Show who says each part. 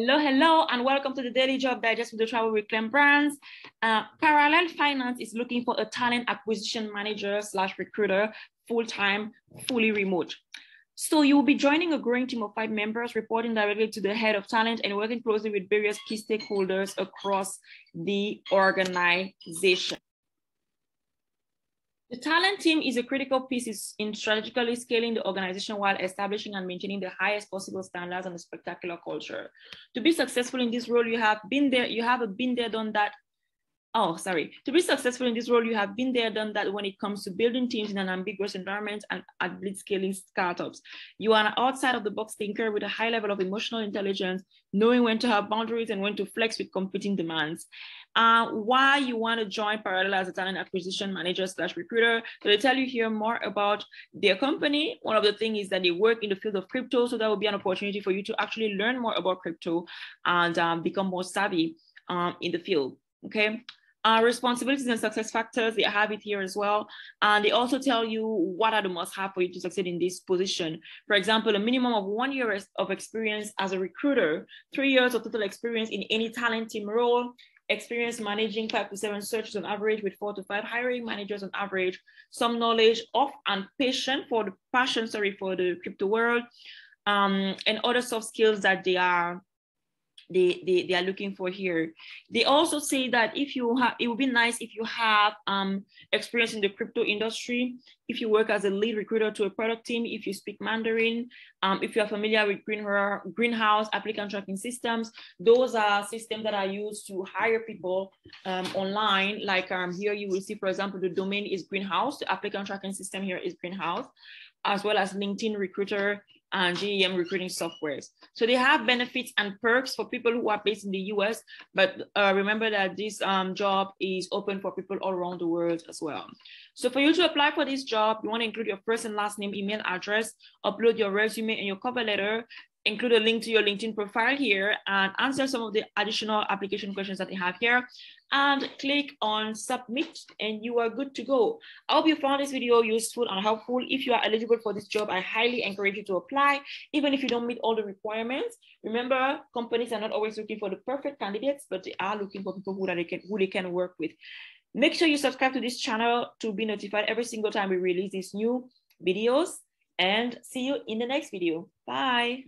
Speaker 1: Hello, hello, and welcome to the Daily Job Digest with the Travel with Clem Brands. Uh, Parallel Finance is looking for a talent acquisition manager slash recruiter, full-time, fully remote. So you will be joining a growing team of five members, reporting directly to the head of talent and working closely with various key stakeholders across the organization. The talent team is a critical piece in strategically scaling the organization while establishing and maintaining the highest possible standards and a spectacular culture. To be successful in this role, you have been there, you have a been there, done that. Oh, sorry. To be successful in this role, you have been there, done that when it comes to building teams in an ambiguous environment and at scaling startups. You are an outside of the box thinker with a high level of emotional intelligence, knowing when to have boundaries and when to flex with competing demands uh, why you want to join Parallel as a talent acquisition manager slash recruiter. So they tell you here more about their company. One of the things is that they work in the field of crypto. So that will be an opportunity for you to actually learn more about crypto and um, become more savvy um, in the field. Okay. Uh, responsibilities and success factors, they have it here as well. And they also tell you what are the must have for you to succeed in this position. For example, a minimum of one year of experience as a recruiter, three years of total experience in any talent team role, experience managing five to seven searches on average with four to five hiring managers on average, some knowledge of and passion for the passion, sorry, for the crypto world, um, and other soft skills that they are they, they, they are looking for here. They also say that if you have, it would be nice if you have um, experience in the crypto industry, if you work as a lead recruiter to a product team, if you speak Mandarin, um, if you're familiar with green, greenhouse applicant tracking systems, those are systems that are used to hire people um, online. Like um, here you will see, for example, the domain is greenhouse, the applicant tracking system here is greenhouse, as well as LinkedIn recruiter and GEM recruiting softwares. So they have benefits and perks for people who are based in the US, but uh, remember that this um, job is open for people all around the world as well. So for you to apply for this job, you wanna include your first and last name, email address, upload your resume and your cover letter, include a link to your LinkedIn profile here and answer some of the additional application questions that they have here and click on submit and you are good to go. I hope you found this video useful and helpful. If you are eligible for this job, I highly encourage you to apply, even if you don't meet all the requirements. Remember, companies are not always looking for the perfect candidates, but they are looking for people who, that they, can, who they can work with. Make sure you subscribe to this channel to be notified every single time we release these new videos and see you in the next video. Bye.